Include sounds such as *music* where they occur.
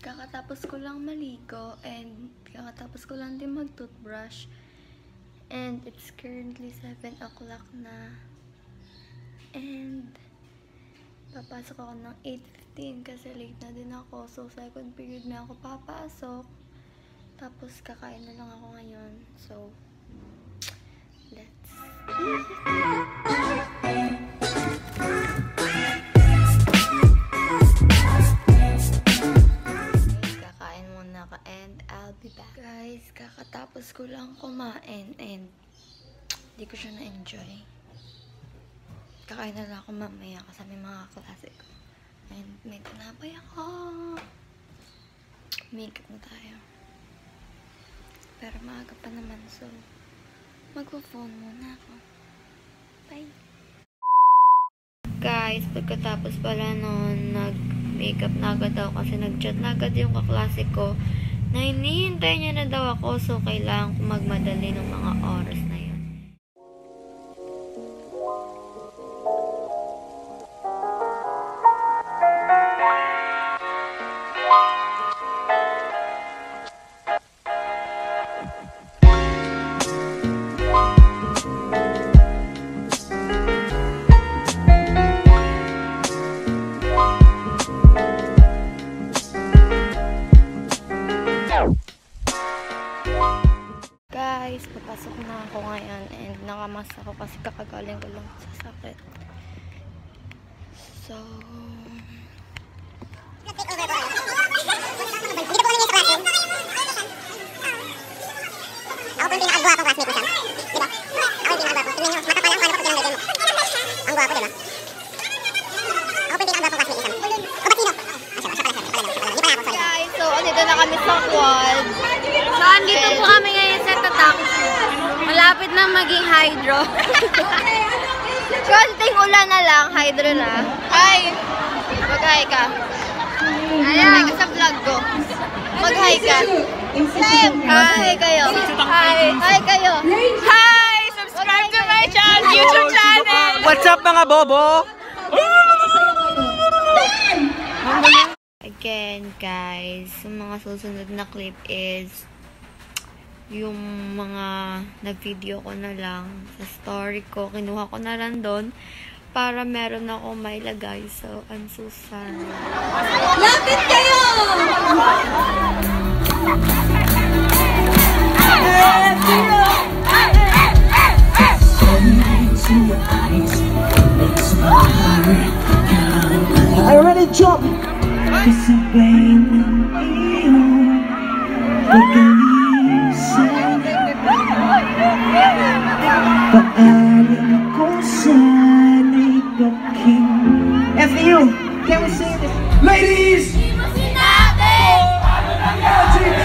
kakatapos ko lang maligo and kakatapos ko lang din mag-toothbrush. And it's currently 7 o'clock na. And papasok ako ng 8.15 kasi late na din ako. So, second period na ako papasok. Tapos, kakain na lang ako ngayon. So, let's *laughs* kakatapos ko lang kumain and hindi ko siya na-enjoy. Kakain na lang ako mamaya kasama yung mga klase ko. And may tinapay ako. Makeup na tayo. Pero maaga pa naman so magpo-phone muna ako. Bye! Guys, pagkatapos pala nun, nag-makeup na agad ako kasi nag-chat na agad yung kaklase ko na hinihintay niya na daw ako so kailangan ko magmadali ng mga oras na nakamas ako kasi kakagaling ko lang sa sakit. So, Ako po yung pinakagwa kong classmate ko siya. Di ba? Ako yung pinakagwa ko. Tingnan nyo, mata pa lang, paano ko pinag mo? Ang gwapo, di ba? Ako po yung pinakagwa kong classmate ko siya. O, ba't sino? Ah, siya pala, siya. Pala, siya pala. Di pala ako, sorry. guys, so andito na kami sa quad. So, andito po kami ngayon sa tatak. Malapit na maging hydro. *laughs* Konting ulan na lang, hydro na. Hi! Mag-hi ka. Hi ka sa vlog ko. Mag-hi ka. Hi kayo. Hi. Hi kayo. Hi! Subscribe to my channel, YouTube channel! What's up mga bobo? Again, guys, yung mga susunod na clip is yung mga nag-video ko na lang sa story ko. Kinuha ko na lang doon para meron ako mailagay. So, I'm so sorry. Lapit kayo! I already jumped. Paalam ko sana'y aking FU, can we sing this? Ladies! Hindi mo sinabi! Paano nangyari?